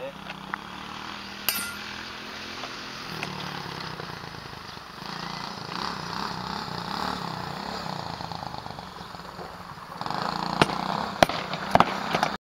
vapore.